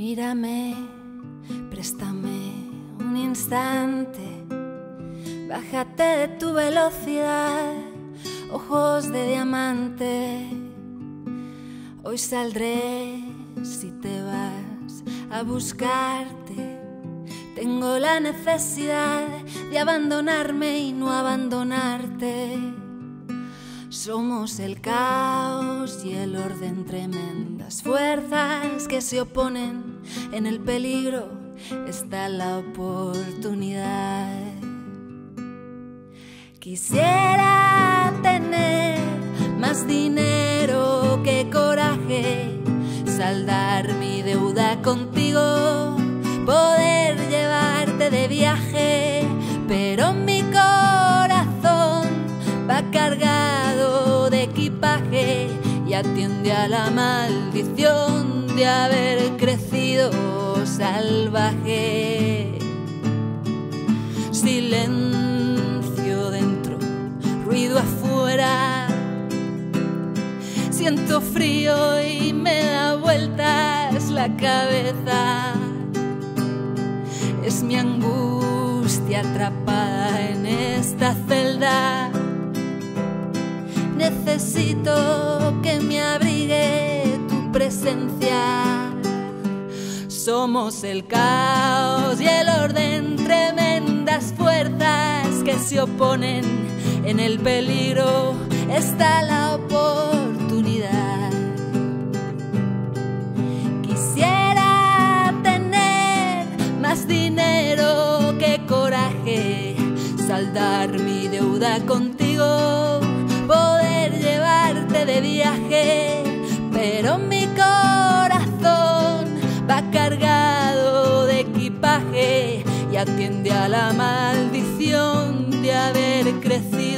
Mírame, préstame un instante, bájate de tu velocidad, ojos de diamante. Hoy saldré si te vas a buscarte. Tengo la necesidad de abandonarme y no abandonarte. Somos el caos y el orden, tremendas fuerzas que se oponen. En el peligro está la oportunidad. Quisiera tener más dinero que coraje, saldar mi deuda contigo, poder llevarte de viaje, cargado de equipaje y atiende a la maldición de haber crecido salvaje. Silencio dentro, ruido afuera. Siento frío y me da vueltas la cabeza. Es mi angustia atrapada en esta celda. Necesito que me abrigue tu presencia. Somos el caos y el orden, tremendas fuerzas que se oponen. En el peligro está la oportunidad. Quisiera tener más dinero que coraje, saldar mi deuda contigo, pero mi corazón va cargado de equipaje y atiende a la maldición de haber crecido.